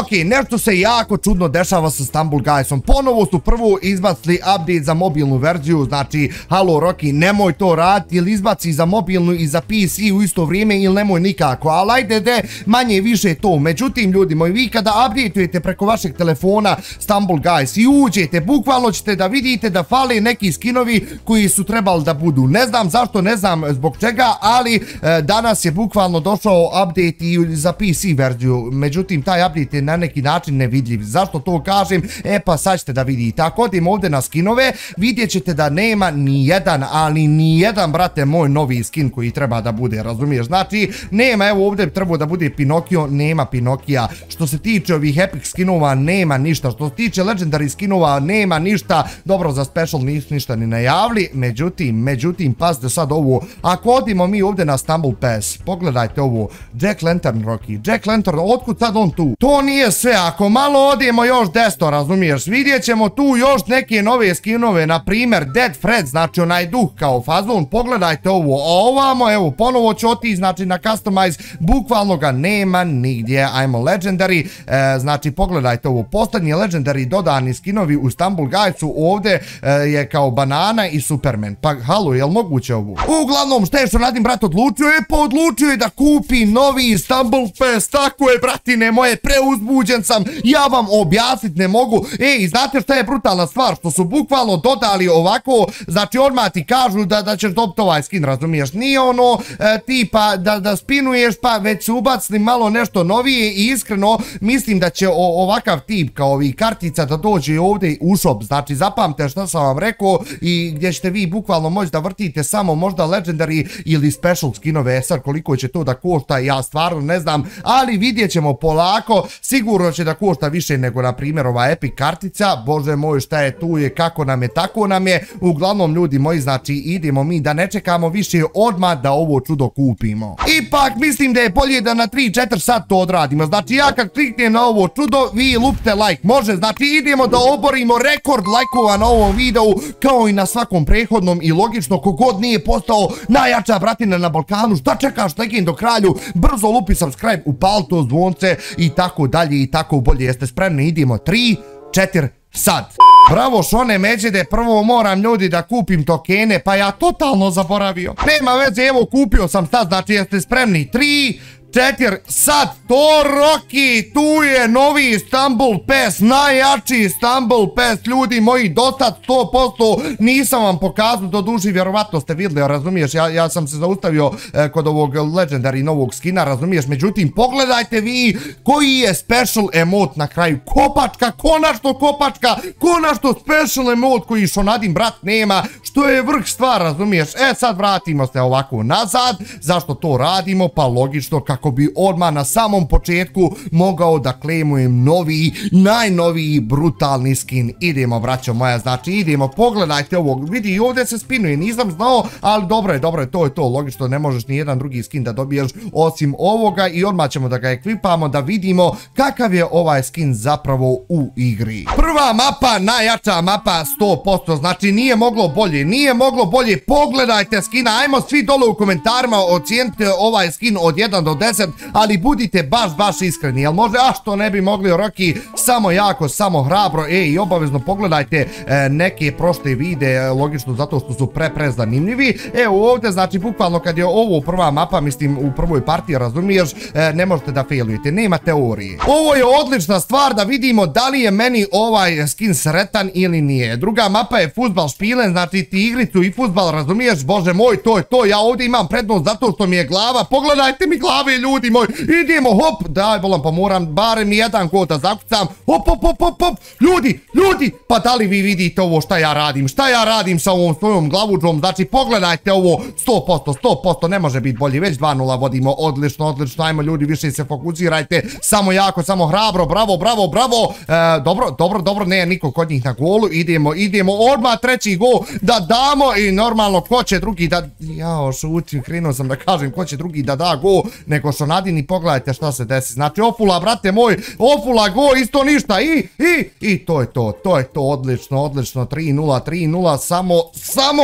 Ok, nešto se jako čudno dešava sa Stumble Guysom. Ponovo su prvo izbacili update za mobilnu verziju, znači, halo Rocky, nemoj to raditi, ili izbaci za mobilnu i za PC u isto vrijeme ili nemoj nikako, ali ajde de, manje više to. Međutim, ljudi moji, vi kada updateujete preko vašeg telefona Stumble Guys i uđete, bukvalno ćete da vidite da fale neki skinovi koji su trebali da budu. Ne znam zašto, ne znam zbog čega, ali e, danas je bukvalno došao update i za PC verziju. Međutim, taj update na neki način nevidljiv. Zašto to kažem? E pa sad ćete da vidite. Ako odim ovdje na skinove, vidjet ćete da nema ni jedan, ali ni jedan, brate, moj novi skin koji treba da bude, razumiješ? Znači, nema, evo ovdje bi trebao da bude Pinokio, nema Pinokija. Što se tiče ovih epic skinova, nema ništa. Što se tiče legendary skinova, nema ništa. Dobro, za special nisu ništa ni najavili. Međutim, međutim, pazite sad ovo. Ako odimo mi ovdje na Stumble Pass, pogledajte ovo. Jack Lantern Rocky. Jack Lantern, otkud sad on tu? To nije sve. Ako malo odimo još desto, razumiješ? Vidjet ćemo tu još neke nove skinove. Na primjer, Dead Fred, znači onaj duh kao fazon. Pogledajte ovo. Ovamo, evo, ponovo ću otići, znači na Customize. Bukvalno ga nema nigdje. Ajmo Legendary. E, znači, pogledajte ovo. Posljednji Legendary dodani skinovi u Stumble Guidesu ovdje e, je kao banana i Superman. Pa, halo, jel moguće ovo? Uglavnom, što je što radim, brat, odlučio je, pa odlučio je da kupi novi Stumble Pass. Tako je, bratine moje, preuzbuđen sam. Ja vam objasnit ne mogu. Ej, znate šta je brutalna stvar? Što su bukvalno dodali ovako, znači odmah ti kažu da, da ćeš dobiti ovaj skin, razumiješ? Nije ono e, tipa da, da spinuješ pa već su ubacili malo nešto novije i iskreno mislim da će ovakav tip kao ovi kartica da dođe ovdje u shop. Znači zapamte šta sam vam rekao i gdje ćete vi bukvalno moći da vrtite samo možda legendary ili special skinove. Sad koliko će to da košta ja stvarno ne znam, ali vidjet ćemo polako. Sigurno će da košta više nego na primjer ova epic kartica. Bože moj šta je tu je, kako nam je, tako nam je. Uglavnom ljudi moji znači idemo mi da ne čekamo više odmah da ovo čudo kupimo. Ipak mislim da je bolje da na 3-4 sat to odradimo. Znači ja kad kliknem na ovo čudo vi lupte like. Može znači idemo da oborimo rekord lajkova na ovom videu kao i na svakom prehodnom i logično kogod nije postao najjača bratina na Balkanu. Šta čekaš do kralju? Brzo lupi subscribe, upal to zvonce i tako dalje i tako bolje. Jeste spremni? Idemo 3, 4, sad. Bravo Šone Međede, prvo moram ljudi da kupim tokene, pa ja totalno zaboravio. Nema veze, evo kupio sam sad, znači jeste spremni? 3, četir, sad, to Rocky, tu je novi Istanbul Pass, najjači Istanbul Pass, ljudi moji, dostat 100%, nisam vam pokazao, do duži, vjerovatno ste vidjeli, razumiješ, ja, ja sam se zaustavio e, kod ovog Legendary novog skina, razumiješ, međutim, pogledajte vi koji je special emote na kraju, kopačka, konačno kopačka, konačno special emote koji Šonadim brat nema, što je vrh stvar, razumiješ, e sad vratimo se ovako nazad, zašto to radimo, pa logično kako kako bi odmah na samom početku mogao da klemujem novi, najnoviji brutalni skin. Idemo, braćo moja, znači idemo, pogledajte ovo, vidi i ovdje se spinuje, nisam znao, ali dobro je, dobro je, to je to, logično, ne možeš ni jedan drugi skin da dobiješ osim ovoga i odmah ćemo da ga ekvipamo, da vidimo kakav je ovaj skin zapravo u igri. Prva mapa, najjača mapa, 100%, znači nije moglo bolje, nije moglo bolje, pogledajte skina, ajmo svi dole u komentarima ocijenite ovaj skin od 1 do 10 ali budite baš, baš iskreni, jel može, a što ne bi mogli Rocky, samo jako, samo hrabro, ej, i obavezno pogledajte e, neke prošle vide, logično zato što su pre, pre zanimljivi, evo ovdje, znači, bukvalno kad je ovo prva mapa, mislim, u prvoj partiji, razumiješ, e, ne možete da failujete, nema teorije. Ovo je odlična stvar da vidimo da li je meni ovaj skin sretan ili nije. Druga mapa je futbal špilen, znači ti igricu i futbal, razumiješ, bože moj, to je to, ja ovdje imam prednost zato što mi je glava, pogledajte mi glave ljudi moji, idemo, hop, daj bolam, pa moram barem jedan kod da zakucam, hop, hop, hop, hop, hop, ljudi, ljudi, pa da li vi vidite ovo šta ja radim, šta ja radim sa ovom svojom glavuđom, znači pogledajte ovo, 100%, 100%, ne može biti bolji, već 2-0 vodimo, odlično, odlično, ajmo ljudi, više se fokusirajte, samo jako, samo hrabro, bravo, bravo, bravo, e, dobro, dobro, dobro, ne, niko kod njih na golu, idemo, idemo, odmah treći gol, da damo i normalno, ko će drugi da, jao, šutim, krenuo sam da kažem, ko će drugi da da gol, nego i pogledajte šta se desi. Znači Ofula, brate moj, Ofula go, isto ništa i, i, i to je to, to je to, odlično, odlično, 3-0, 3-0, samo, samo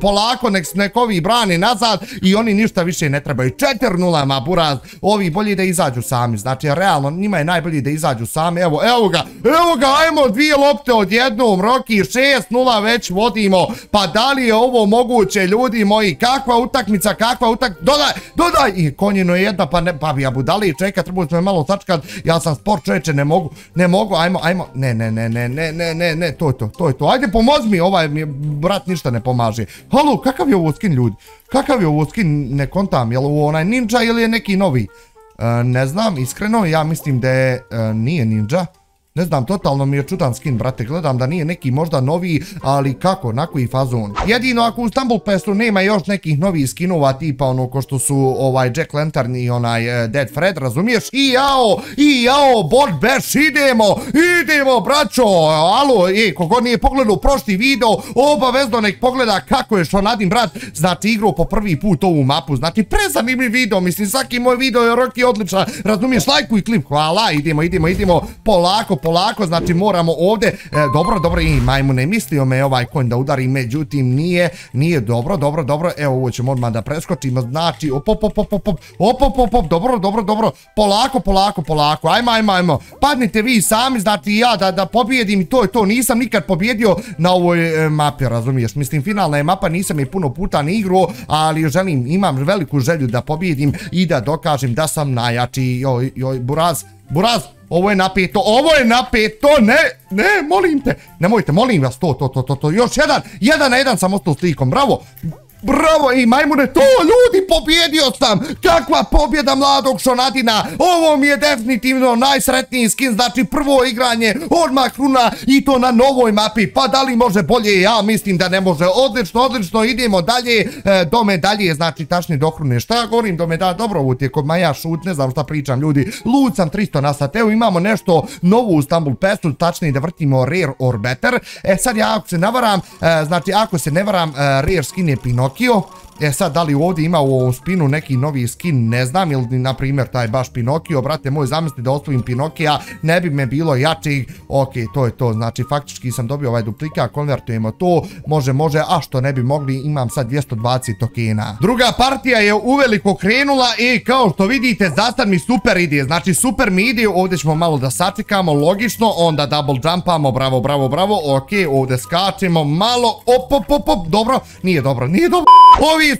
polako nek, nek ovi brani nazad i oni ništa više ne trebaju. 4-0 ma buraz, ovi bolji da izađu sami, znači realno njima je najbolji da izađu sami, evo, evo ga, evo ga, ajmo dvije lopte odjednom, Roki, 6-0 već vodimo, pa da li je ovo moguće, ljudi moji, kakva utakmica, kakva utakmica, dodaj, dodaj, i konjino je jedna, pa ne, pa bi budali, čeka, treba me malo sačkat, ja sam sport čeče, ne mogu, ne mogu, ajmo, ajmo, ne, ne, ne, ne, ne, ne, ne, ne, to je to, to je to, ajde pomoz mi, ovaj mi brat ništa ne pomaže, halo, kakav je ovo skin ljudi, kakav je ovo skin, ne kontam, je li ovo onaj ninja ili je neki novi, e, ne znam, iskreno, ja mislim da je, e, nije ninja, ne znam, totalno mi je čudan skin, brate, gledam da nije neki možda novi, ali kako, na koji fazon. Jedino ako u Stumble Pestu nema još nekih novih skinova tipa ono ko što su ovaj Jack Lantern i onaj uh, Dead Fred, razumiješ? I jao, i jao, bot bash, idemo, idemo, braćo, alo, ej, kogod nije pogledao prošli video, obavezno nek pogleda kako je Šonadim brat, znači igrao po prvi put ovu mapu, znači prezanimljiv video, mislim, svaki moj video je roki odličan, razumiješ, lajkuj klip, hvala, idemo, idemo, idemo, polako, polako, znači moramo ovdje, e, dobro, dobro, i majmu ne mislio me ovaj konj da udari, međutim nije, nije dobro, dobro, dobro, evo ovo ćemo odmah da preskočimo, znači, op, op, op, op, op, op, op, op, op, dobro, dobro, dobro, polako, polako, polako, ajmo, ajmo, ajmo, padnite vi sami, znači ja da, da pobjedim i to je to, nisam nikad pobjedio na ovoj e, mapi, razumiješ, mislim, finalna je mapa, nisam je puno puta ni igrao, ali želim, imam veliku želju da pobjedim i da dokažem da sam najjači, joj, joj, buraz, buraz, ovo je napeto, ovo je napeto, ne, ne, molim te, nemojte, molim vas, to, to, to, to, to, još jedan, jedan na jedan sam ostao slikom, bravo, Bravo i majmune, to ljudi, pobjedio sam! Kakva pobjeda mladog Šonadina! Ovo mi je definitivno najsretniji skin, znači prvo igranje, odmah kruna i to na novoj mapi. Pa da li može bolje? Ja mislim da ne može. Odlično, odlično, idemo dalje e, do medalje, znači tačni dokrune. Šta ja govorim do medalje? Dobro, ovo ti je kod Maja šut, ne znam šta pričam ljudi. Lud sam 300 na sat. Evo imamo nešto novo u Stumble Pestu, tačnije da vrtimo Rare or Better. E sad ja ako se navaram, e, znači ako se ne varam, e, Rare skin je Pinocchio. Tokio E sad, da li ovdje ima u ovom spinu neki novi skin, ne znam, ili na primjer taj baš Pinocchio, brate moj, zamisli da ostavim Pinokija, ne bi me bilo jači, ok, to je to, znači faktički sam dobio ovaj duplika, konvertujemo to, može, može, a što ne bi mogli, imam sad 220 tokena. Druga partija je uveliko krenula i kao što vidite, zasad mi super ide, znači super mi ide, ovdje ćemo malo da sačekamo, logično, onda double jumpamo, bravo, bravo, bravo, ok, ovdje skačemo, malo, op, op, op, dobro, nije dobro, nije dobro,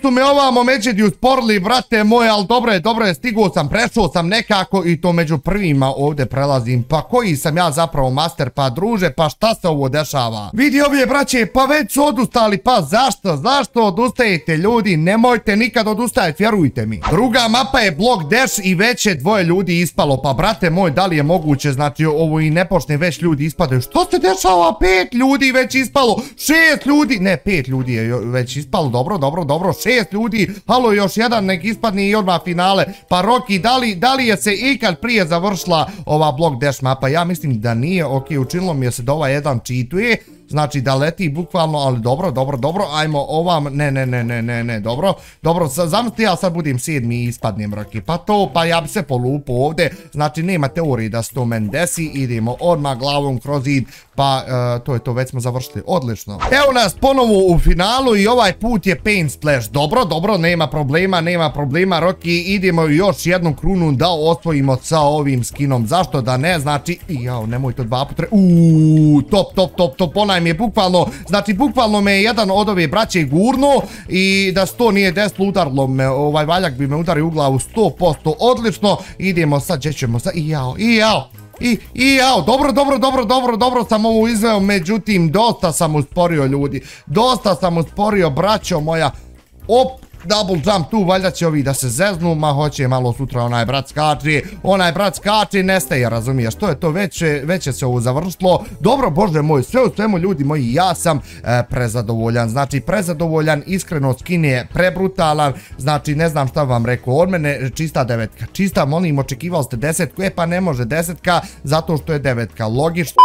su me ovamo međedi usporili, brate moje, ali dobro je, dobro je, stiguo sam, prešao sam nekako i to među prvima ovdje prelazim. Pa koji sam ja zapravo master, pa druže, pa šta se ovo dešava? Vidi ovdje, braće, pa već su odustali, pa zašto, zašto odustajete ljudi? Nemojte nikad odustajati, vjerujte mi. Druga mapa je Block Dash i već je dvoje ljudi ispalo, pa brate moj, da li je moguće, znači ovo i ne počne već ljudi ispadaju. Što se dešava? Pet ljudi već ispalo, šest ljudi, ne, pet ljudi je već ispalo, dobro, dobro, dobro, šest ljudi, halo još jedan nek ispadni i odmah finale, pa Roki, da li, da li je se ikad prije završila ova Block Dash mapa, ja mislim da nije, ok, učinilo mi je se da ova jedan čituje, znači da leti bukvalno, ali dobro, dobro, dobro, ajmo ovam, ne, ne, ne, ne, ne, ne, dobro, dobro, zamisli ja sad budim sedmi i ispadnem roki, pa to, pa ja bi se polupo ovdje, znači nema teorije da se to men desi, idemo odmah glavom kroz id, pa uh, to je to, već smo završili, odlično. Evo nas ponovo u finalu i ovaj put je Pain Splash, dobro, dobro, nema problema, nema problema, Roki, idemo još jednu krunu da osvojimo sa ovim skinom, zašto da ne, znači, jao, nemoj to dva putre, uuuu, top, top, top, top, onaj mi je bukvalno, znači bukvalno me je jedan od ove braće gurno i da sto nije deslo udarlo me, ovaj valjak bi me udario u glavu 100%, odlično, idemo sad, gdje ćemo sad, i jao, i jao, I, i jao, dobro, dobro, dobro, dobro, dobro sam ovo izveo, međutim, dosta sam usporio ljudi, dosta sam usporio, braćo moja, op, double jump tu, valjda će ovi da se zeznu, ma hoće malo sutra onaj brat skači, onaj brat skači, nestaje, razumiješ, to je to, već, je se ovo završilo, dobro, bože moj, sve u svemu ljudi moji, ja sam e, prezadovoljan, znači prezadovoljan, iskreno skin je prebrutalan, znači ne znam šta vam rekao, od mene čista devetka, čista, molim, očekivali ste desetku, e pa ne može desetka, zato što je devetka, logično,